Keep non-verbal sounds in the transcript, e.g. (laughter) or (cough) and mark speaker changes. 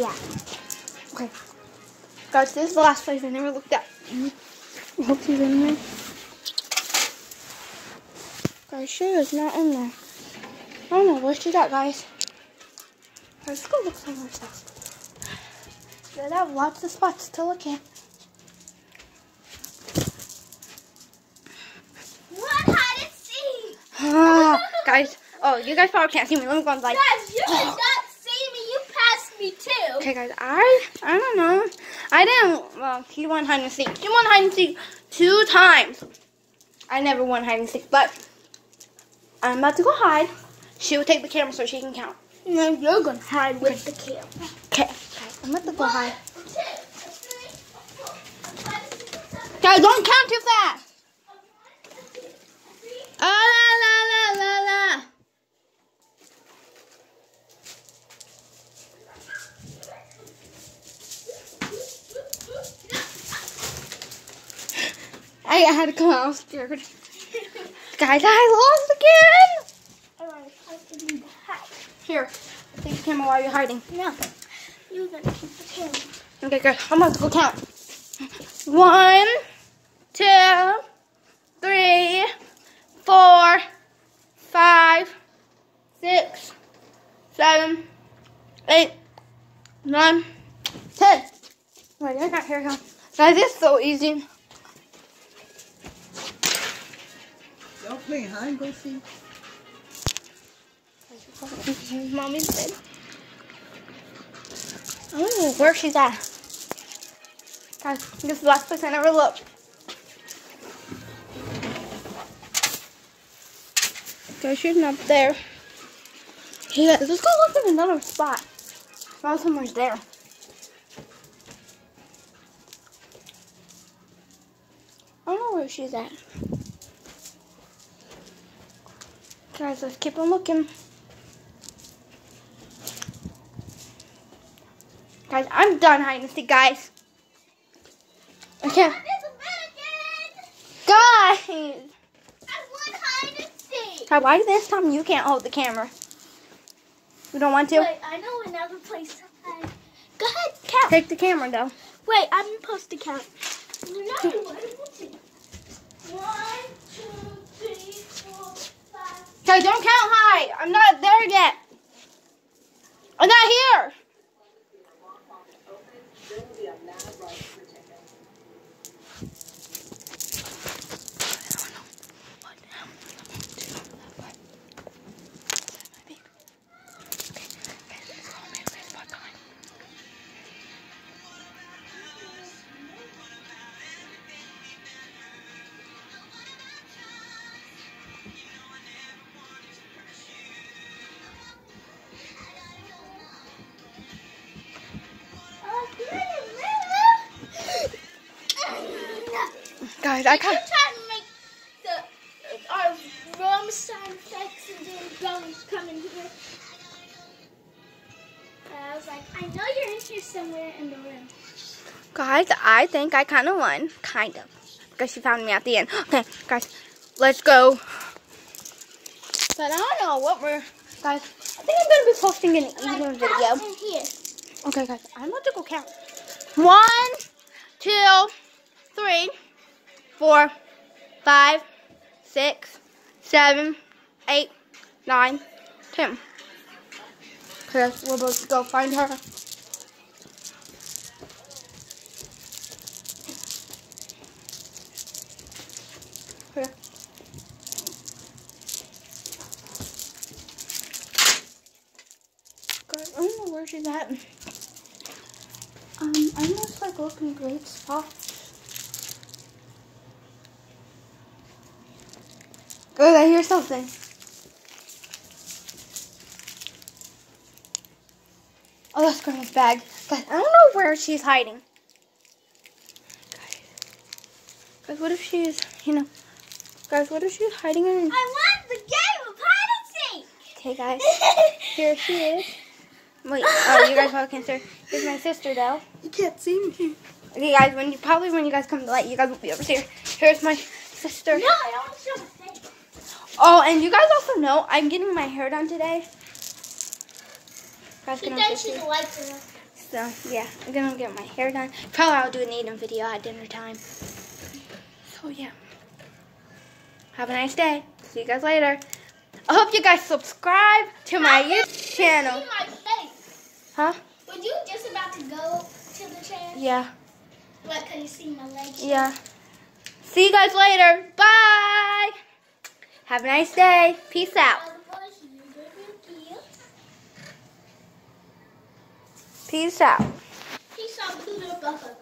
Speaker 1: where she could be at. Okay. Guys, this is the last place I never looked at. I hope she's in there. Guys, she is not in there. I don't know where she's at, guys. Let's go look somewhere else. They have lots of spots to look at.
Speaker 2: What hide and seek?
Speaker 1: Ah, guys, oh, you guys probably can't see me. Let me go and like.
Speaker 2: Guys, you did (gasps) not see me. You passed me too.
Speaker 1: Okay, guys, I I don't know. I didn't. Well, he won hide and seek. He won hide and seek two times. I never won hide and seek, but I'm about to go hide. She will take the camera so she can count.
Speaker 2: No, you're gonna hide with the camera.
Speaker 1: Okay, guys, I'm about to go hide.
Speaker 2: One, two, three, four, five, six, seven,
Speaker 1: Guys, don't count too fast.
Speaker 2: eight,
Speaker 1: I had to come out. I was scared. Guys, I lost again.
Speaker 2: Alright, I can do that.
Speaker 1: Here, take the camera while you're hiding.
Speaker 2: No, you're gonna keep the camera.
Speaker 1: Okay, good. I'm about to go count. One, two, three, four, five, six, seven, eight, nine, ten. Oh Wait, I got here. Guys, it's so easy.
Speaker 3: Y'all play hide and go seek?
Speaker 1: Mommy's bed. I don't know where she's at. Guys, this is the last place I never looked. Guys, she's not there. Yeah, let's go look at another spot. Found somewhere's there. I don't know where she's at. Guys, let's keep on looking. Guys, I'm done hiding and seek, guys. Okay,
Speaker 2: There's a
Speaker 1: guys.
Speaker 2: I and seek!
Speaker 1: Why this time you can't hold the camera? You don't want to?
Speaker 2: Wait, I know another place to hide. Go ahead, count.
Speaker 1: Take the camera though.
Speaker 2: Wait, I'm supposed to count. No, one, two. One, two, three, four, five.
Speaker 1: Guys, don't count high. I'm not there yet. I'm not here.
Speaker 2: Come in here. I was like, I know you're in here somewhere in the room.
Speaker 1: Guys, I think I kind of won. Kind of. Because she found me at the end. Okay, guys, let's go. But I don't know what we're... Guys, I think I'm going to be posting an evening video.
Speaker 2: here.
Speaker 1: Okay, guys, I'm about to go count. One, two, four, five, six, seven, eight, nine, ten. Okay, we're about to go find her. Okay. Guys, I don't know where she's at. Um, I'm just like looking great spots. Good, I hear something. Oh, that's Grandma's bag. Guys, I don't know where she's hiding. Guys, guys, what if she's, you know, guys, what if she's hiding in?
Speaker 2: I won the game of hide and seek.
Speaker 1: Okay, guys, (laughs) here she is. Wait, oh, you guys probably can't see her. Here's my sister, though.
Speaker 3: You can't see me.
Speaker 1: Okay, guys, when you probably when you guys come to light, you guys will be over here. Here's my sister.
Speaker 2: No, I don't show my face.
Speaker 1: Oh, and you guys also know I'm getting my hair done today. Guys,
Speaker 2: She
Speaker 1: gonna
Speaker 2: thinks
Speaker 1: have to
Speaker 2: she's
Speaker 1: see.
Speaker 2: like.
Speaker 1: So yeah, I'm gonna get my hair done. Probably I'll do an eating video at dinner time. So yeah. Have a nice day. See you guys later. I hope you guys subscribe to my YouTube channel.
Speaker 2: See my face.
Speaker 1: Huh?
Speaker 2: Were you just about to go to the chair?
Speaker 1: Yeah.
Speaker 2: What, could you see my legs?
Speaker 1: Yeah. See you guys later. Bye. Have a nice day. Peace out. Peace out.
Speaker 2: Peace out, Peter Buffett.